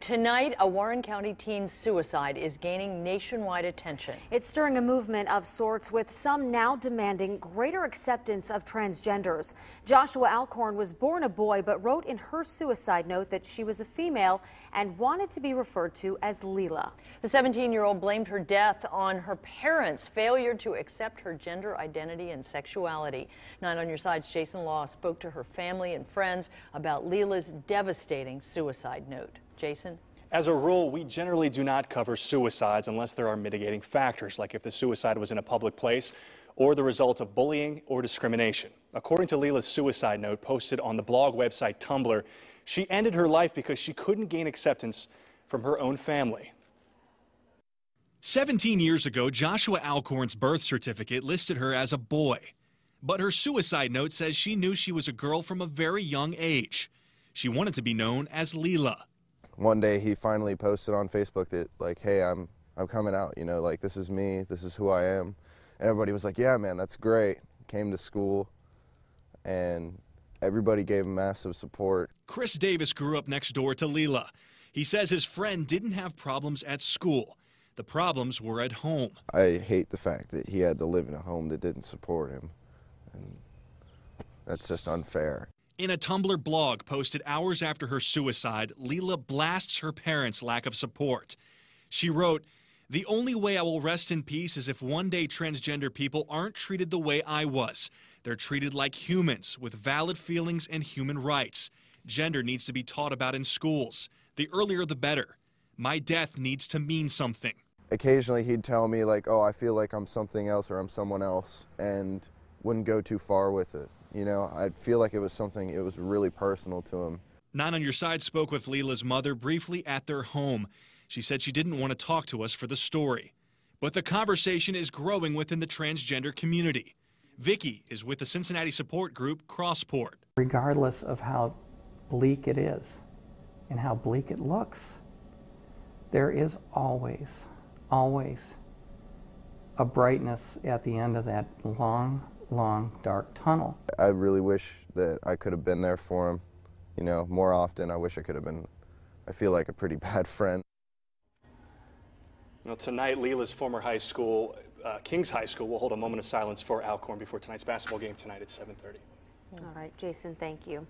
Tonight, a Warren County teen's suicide is gaining nationwide attention. It's stirring a movement of sorts, with some now demanding greater acceptance of transgenders. Joshua Alcorn was born a boy, but wrote in her suicide note that she was a female and wanted to be referred to as Leelah. The 17-year-old blamed her death on her parents' failure to accept her gender identity and sexuality. Nine on Your Side's Jason Law spoke to her family and friends about Leelah's devastating suicide note. Jason? As a rule, we generally do not cover suicides unless there are mitigating factors, like if the suicide was in a public place or the result of bullying or discrimination. According to Leelah's suicide note posted on the blog website Tumblr, she ended her life because she couldn't gain acceptance from her own family. 17 years ago, Joshua Alcorn's birth certificate listed her as a boy. But her suicide note says she knew she was a girl from a very young age. She wanted to be known as Leelah one day he finally posted on Facebook that like, hey, I'm I'm coming out. You know, like this is me. This is who I am. And everybody was like, yeah, man, that's great. Came to school, and everybody gave him massive support. Chris Davis grew up next door to Leelah. He says his friend didn't have problems at school. The problems were at home. I hate the fact that he had to live in a home that didn't support him. And that's just unfair. In a Tumblr blog posted hours after her suicide, Leelah blasts her parents' lack of support. She wrote, The only way I will rest in peace is if one day transgender people aren't treated the way I was. They're treated like humans with valid feelings and human rights. Gender needs to be taught about in schools. The earlier the better. My death needs to mean something. Occasionally he'd tell me like, "Oh, I feel like I'm something else or I'm someone else," and wouldn't go too far with it. You know, I feel like it was something, it was really personal to him. Nine on Your Side spoke with Leelah's mother briefly at their home. She said she didn't want to talk to us for the story. But the conversation is growing within the transgender community. Vicky is with the Cincinnati support group Crossport. Regardless of how bleak it is and how bleak it looks, there is always, always a brightness at the end of that long, long, dark tunnel. I really wish that I could have been there for him, you know, more often. I wish I could have been, I feel like a pretty bad friend. Well, tonight, Leelah's former high school, uh, Kings High School, will hold a moment of silence for Alcorn before tonight's basketball game tonight at 7.30. All right, Jason, thank you.